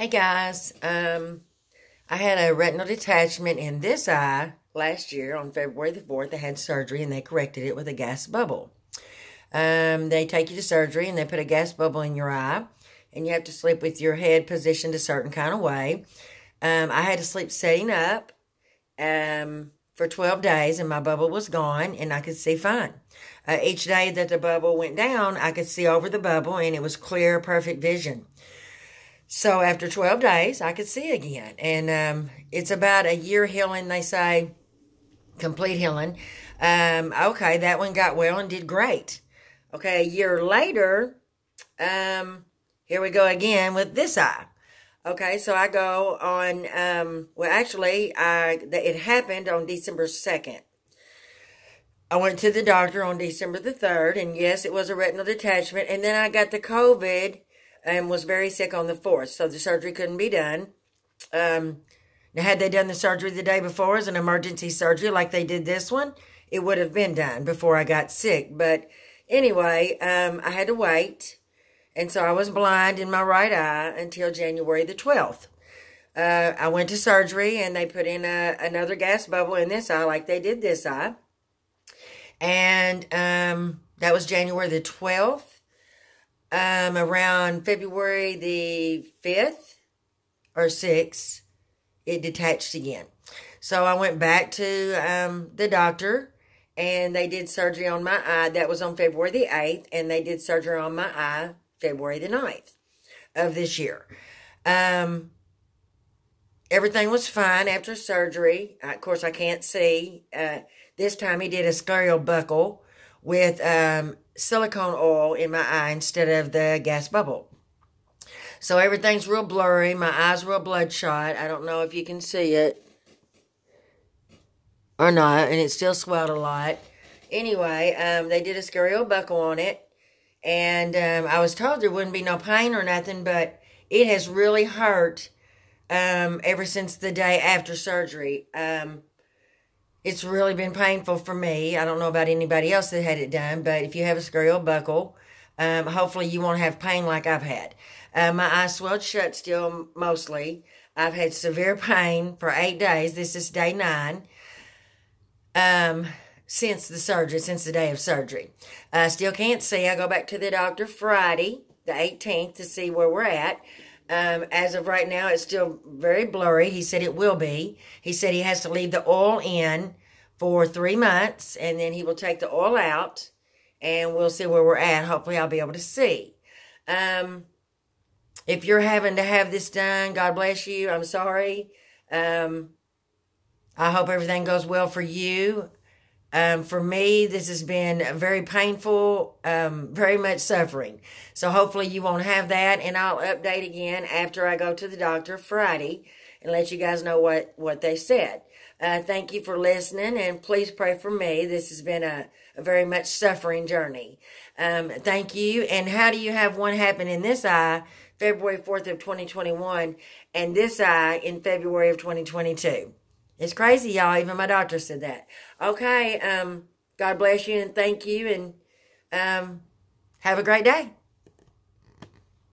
Hey guys, um, I had a retinal detachment in this eye last year on February the 4th. I had surgery and they corrected it with a gas bubble. Um, they take you to surgery and they put a gas bubble in your eye and you have to sleep with your head positioned a certain kind of way. Um, I had to sleep sitting up um, for 12 days and my bubble was gone and I could see fine. Uh, each day that the bubble went down, I could see over the bubble and it was clear, perfect vision. So after 12 days, I could see again. And um, it's about a year healing, they say, complete healing. Um, okay, that one got well and did great. Okay, a year later, um, here we go again with this eye. Okay, so I go on, um, well, actually, I, it happened on December 2nd. I went to the doctor on December the 3rd, and yes, it was a retinal detachment. And then I got the COVID and was very sick on the 4th, so the surgery couldn't be done. Um, now, had they done the surgery the day before as an emergency surgery like they did this one, it would have been done before I got sick. But anyway, um, I had to wait. And so I was blind in my right eye until January the 12th. Uh, I went to surgery and they put in a, another gas bubble in this eye like they did this eye. And um, that was January the 12th um, around February the 5th or 6th, it detached again. So I went back to um, the doctor and they did surgery on my eye. That was on February the 8th, and they did surgery on my eye February the 9th of this year. Um, everything was fine after surgery. Of course, I can't see. Uh, this time he did a scleral buckle with um, silicone oil in my eye instead of the gas bubble. So everything's real blurry. My eyes real bloodshot. I don't know if you can see it or not, and it still swelled a lot. Anyway, um, they did a scleral buckle on it, and um, I was told there wouldn't be no pain or nothing, but it has really hurt um, ever since the day after surgery. Um, it's really been painful for me. I don't know about anybody else that had it done, but if you have a scleral buckle, um, hopefully you won't have pain like I've had. Uh, my eye swelled shut still mostly. I've had severe pain for eight days. This is day nine. Um, since the surgery, since the day of surgery. I still can't see. I go back to the doctor Friday, the 18th, to see where we're at. Um, as of right now, it's still very blurry. He said it will be. He said he has to leave the oil in for three months, and then he will take the oil out, and we'll see where we're at. Hopefully, I'll be able to see. Um, if you're having to have this done, God bless you. I'm sorry. Um, I hope everything goes well for you. Um, for me, this has been very painful, um, very much suffering. So hopefully you won't have that, and I'll update again after I go to the doctor Friday and let you guys know what, what they said. Uh, thank you for listening, and please pray for me. This has been a, a very much suffering journey. Um, thank you. And how do you have one happen in this eye, February 4th of 2021, and this eye in February of 2022? It's crazy, y'all. Even my doctor said that. Okay. Um, God bless you and thank you and um, have a great day.